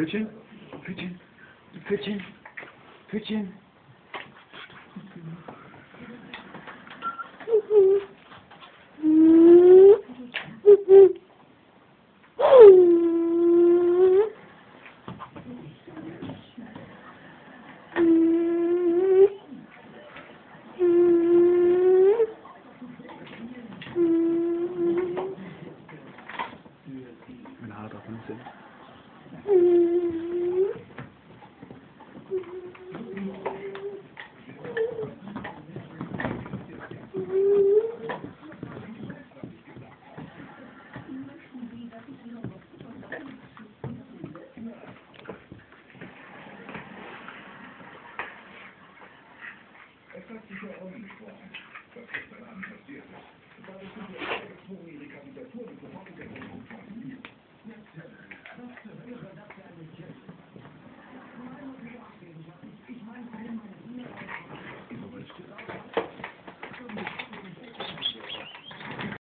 Pötchen, Pötchen, Pötchen, Pötchen. Es hat sich ja gestern Abend passiert ist. Es mit Rocket